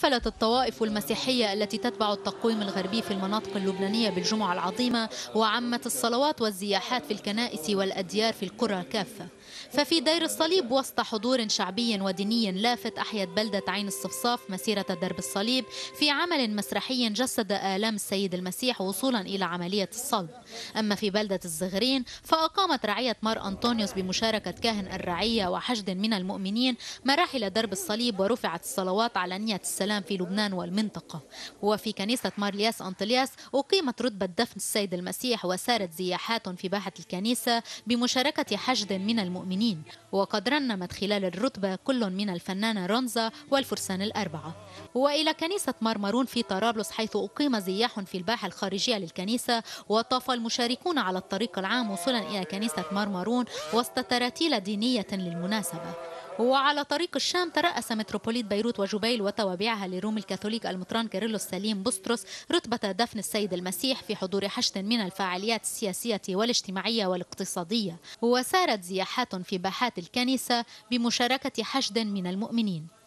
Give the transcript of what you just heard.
احتفلت الطوائف المسيحية التي تتبع التقويم الغربي في المناطق اللبنانية بالجمعة العظيمة وعمت الصلوات والزياحات في الكنائس والأديار في القرى كافة ففي دير الصليب وسط حضور شعبي وديني لافت أحيت بلدة عين الصفصاف مسيرة درب الصليب في عمل مسرحي جسد آلام السيد المسيح وصولا إلى عملية الصلب. أما في بلدة الزغرين فأقامت رعية مار أنطونيوس بمشاركة كاهن الرعية وحشد من المؤمنين مراحل درب الصليب ورفعت الصلوات على نية السلام. في لبنان والمنطقة. وفي كنيسة مارلياس أنطلياس أقيمت رتبة دفن السيد المسيح وسارت زياحات في باحة الكنيسة بمشاركة حشد من المؤمنين. وقد رنمت خلال الرتبة كل من الفنانة رونزا والفرسان الأربعة. وإلى كنيسة مرمرون في طرابلس حيث أقيم زياح في الباحة الخارجية للكنيسة وطاف المشاركون على الطريق العام وصولا إلى كنيسة مرمرون وسط تراتيل دينية للمناسبة. وعلى طريق الشام ترأس متروبوليت بيروت وجبيل وتوابعها لروم الكاثوليك المطران كيرلس سليم بسطرس رتبة دفن السيد المسيح في حضور حشد من الفعاليات السياسية والاجتماعية والاقتصادية. وسارت زياحات في باحات الكنيسة بمشاركة حشد من المؤمنين.